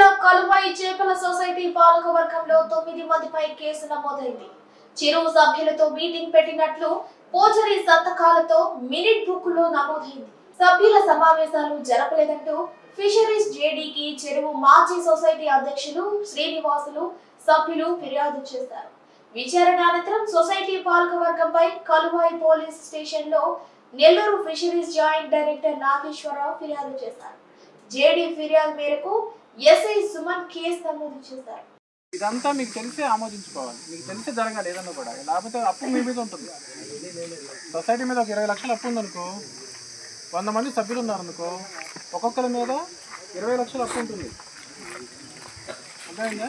జిల్లా కలువాయి చేపల సొసైటీ పాలకవర్గంలో తొమ్మిది మందిపై కేసు నమోదైంది. చెరువు సభ్యులతో మీటింగ్ పెట్టినట్లు పోచరి సంతకాలతో మినిట్ బుక్లో నమోదైంది. సభ్యుల సమావేశాలు జరపలేదంటూ ఫిషరీస్ జేడీకి చెరువు మాజీ సొసైటీ అధ్యక్షులు శ్రీనివాసులు సభ్యులు ఫిర్యాదు చేశారు. విచారణ అనంతరం సొసైటీ పాలకవర్గంపై కలువాయి పోలీస్ స్టేషన్లో Nellore fisheries joint director Nageswara Rao ఫిర్యాదు చేశారు. జేడీ ఫిర్యాదు మేరకు ఎస్ఐ సుమన్ కేసు నమోదు చేశారు. ఇదంతా మీకు తెలిసే ఆమోదించుకోవాలి. మీకు తెలిసే జరగాలి ఏదన్నా కూడా. లేకపోతే అప్పు మీ మీద ఉంటుంది. సొసైటీ మీద ఒక ఇరవై లక్షలు అప్పు ఉందనుకో వంద మంది సభ్యులు ఉన్నారనుకో ఒక్కొక్కరి మీద ఇరవై లక్షలు అప్పు ఉంటుంది. అర్థమైందా?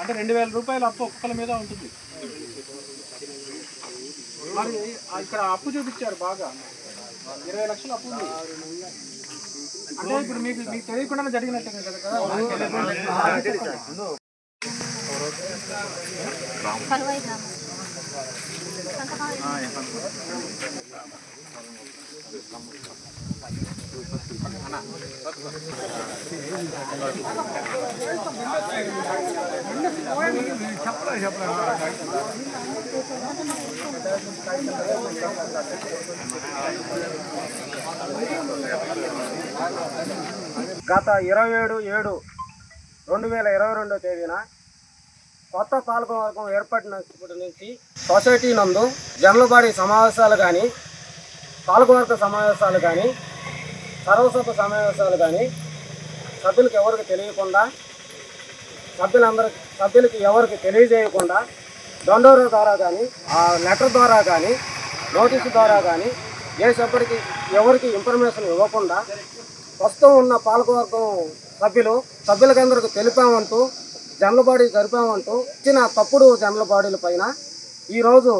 అంటే రెండు వేల రూపాయల అప్పు ఒక్కొక్కరి మీద ఉంటుంది. మరి ఇక్కడ అప్పు చూపించారు బాగా. ఇరవై లక్షలు అప్పు ఉంది. అంటే ఇప్పుడు మీకు మీకు తెలియకుండానే జరిగినట్టే కదా కదా కలువై గ్రామం గత ఇరవై ఏడు ఏడు రెండు వేల ఇరవై రెండో తేదీన కొత్త పాలకవర్గం ఏర్పడినప్పటి నుంచి సొసైటీ నందు జనలబాడి సమావేశాలు కానీ పాలకవర్గ సమావేశాలు కానీ సర్వసభ సమావేశాలు కానీ సభ్యులకు ఎవరికి తెలియకుండా సభ్యులందరికి సభ్యులకి ఎవరికి తెలియజేయకుండా దొండోర ద్వారా కానీ ఆ లెటర్ ద్వారా కానీ నోటీసు ద్వారా కానీ ఏ సభ్యుడికి ఎవరికి ఇన్ఫర్మేషన్ ఇవ్వకుండా ప్రస్తుతం ఉన్న పాలకవర్గం సభ్యులు సభ్యులకందరికి తెలిపామంటూ జనలబాడీ జరిపామంటూ ఇచ్చిన తప్పుడు జనలబాడీల పైన ఈరోజు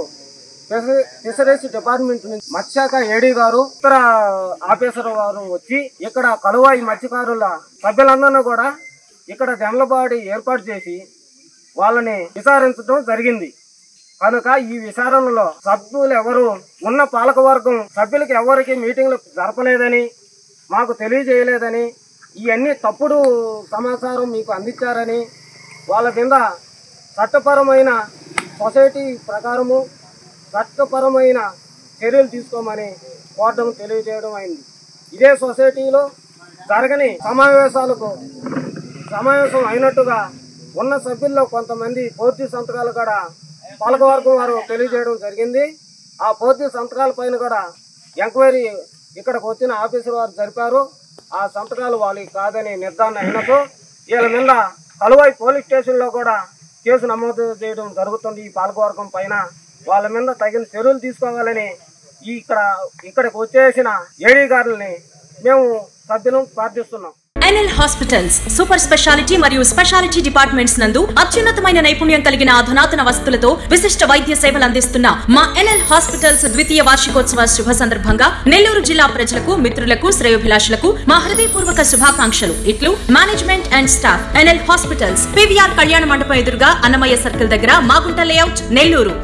ఫిషరీస్ డిపార్ట్మెంట్ నుంచి మత్స్యశాఖ ఏడీ గారు ఇతర ఆఫీసర్ వారు వచ్చి ఇక్కడ కలువాయి మత్స్యకారుల సభ్యులందరినీ కూడా ఇక్కడ జనలబాడీ ఏర్పాటు చేసి వాళ్ళని విచారించడం జరిగింది. కనుక ఈ విచారణలో సభ్యులు ఎవరు ఉన్న పాలకవర్గం సభ్యులకు ఎవరికి మీటింగ్లు జరపలేదని మాకు తెలియజేయలేదని ఇవన్నీ తప్పుడు సమాచారం మీకు అందించారని వాళ్ళ కింద చట్టపరమైన సొసైటీ ప్రకారము చట్టపరమైన చర్యలు తీసుకోమని కోరడం తెలియజేయడం అయింది. ఇదే సొసైటీలో జరగని సమావేశాలకు సమావేశం అయినట్టుగా ఉన్న సభ్యుల్లో కొంతమంది పూర్తి సంతకాలు కూడా పాలకవర్గం వారు తెలియజేయడం జరిగింది. ఆ పూర్తి సంతకాల పైన కూడా ఎంక్వైరీ ఇక్కడికి వచ్చిన ఆఫీసర్ వారు జరిపారు. ఆ సంతకాలు వాళ్ళకి కాదని నిర్ధారణ అయినతో వీళ్ళ మీద కలువాయి పోలీస్ స్టేషన్లో కూడా కేసు నమోదు చేయడం జరుగుతుంది ఈ పాలకవర్గం పైన. వాళ్ళ మీద తగిన చర్యలు తీసుకోవాలని ఈ ఇక్కడ ఇక్కడికి వచ్చేసిన ఏడీ గారుల్ని మేము సభ్యులం ప్రార్థిస్తున్నాం. ఎన్ఎల్ హాస్పిటల్స్ సూపర్ స్పెషాలిటీ మరియు స్పెషాలిటీ డిపార్ట్మెంట్స్ నందు అత్యున్నతమైన నైపుణ్యం కలిగిన అధునాతన వసతులతో విశిష్ట వైద్య సేవలు అందిస్తున్న మా ఎన్ఎల్ హాస్పిటల్స్ ద్వితీయ వార్షికోత్సవ శుభ సందర్భంగా నెల్లూరు జిల్లా ప్రజలకు మిత్రులకు శ్రేయోభిలాషులకు మా హృదయపూర్వక శుభాకాంక్షలు. ఇట్లు management and staff NL hospitals PVR కళ్యాణ మండపం ఎదురుగా అన్నమయ్య సర్కిల్ దగ్గర మాగుంట లేఅవుట్ నెల్లూరు.